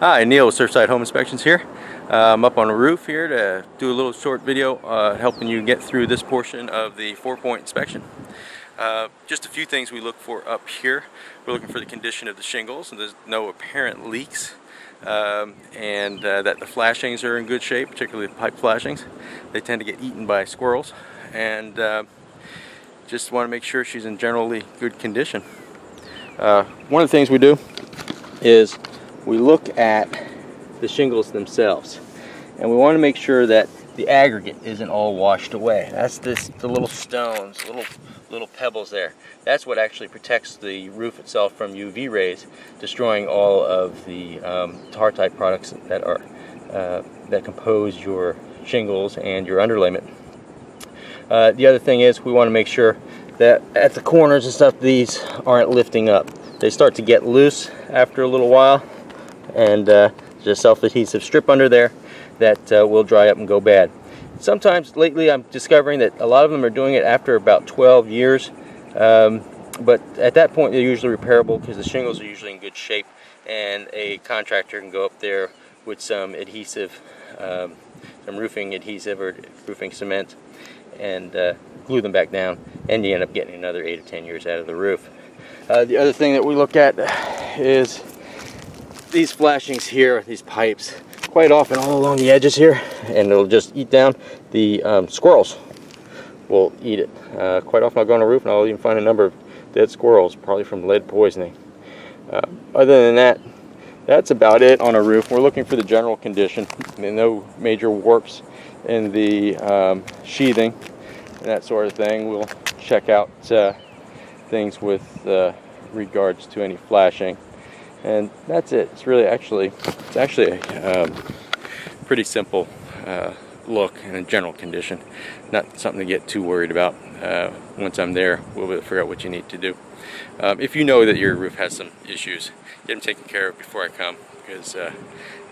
Hi, Neil with Surfside Home Inspections here. Uh, I'm up on a roof here to do a little short video uh, helping you get through this portion of the four-point inspection. Uh, just a few things we look for up here. We're looking for the condition of the shingles and there's no apparent leaks um, and uh, that the flashings are in good shape, particularly the pipe flashings. They tend to get eaten by squirrels and uh, just want to make sure she's in generally good condition. Uh, one of the things we do is we look at the shingles themselves and we want to make sure that the aggregate isn't all washed away. That's this the little stones, little little pebbles there. That's what actually protects the roof itself from UV rays, destroying all of the um, tar type products that are uh, that compose your shingles and your underlayment. Uh, the other thing is we want to make sure that at the corners and stuff these aren't lifting up. They start to get loose after a little while and uh, there's a self-adhesive strip under there that uh, will dry up and go bad. Sometimes lately I'm discovering that a lot of them are doing it after about 12 years um, but at that point they're usually repairable because the shingles are usually in good shape and a contractor can go up there with some adhesive, um, some roofing adhesive or roofing cement and uh, glue them back down and you end up getting another 8 or 10 years out of the roof. Uh, the other thing that we look at is these flashings here, these pipes, quite often all along the edges here, and it'll just eat down. The um, squirrels will eat it. Uh, quite often I'll go on a roof and I'll even find a number of dead squirrels, probably from lead poisoning. Uh, other than that, that's about it on a roof. We're looking for the general condition. No major warps in the um, sheathing and that sort of thing. We'll check out uh, things with uh, regards to any flashing and that's it. It's really actually it's actually a um, pretty simple uh, look and a general condition. Not something to get too worried about uh, once I'm there. We'll figure out what you need to do. Um, if you know that your roof has some issues get them taken care of before I come because uh,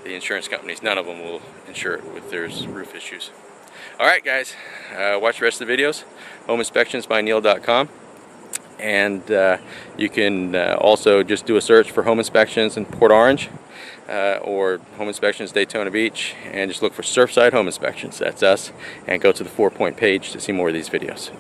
the insurance companies none of them will insure it with there's roof issues. Alright guys. Uh, watch the rest of the videos. Homeinspectionsbyneil.com and uh, you can uh, also just do a search for home inspections in Port Orange uh, or home inspections Daytona Beach and just look for Surfside Home Inspections. That's us. And go to the four point page to see more of these videos